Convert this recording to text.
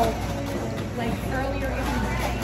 Like earlier in the day,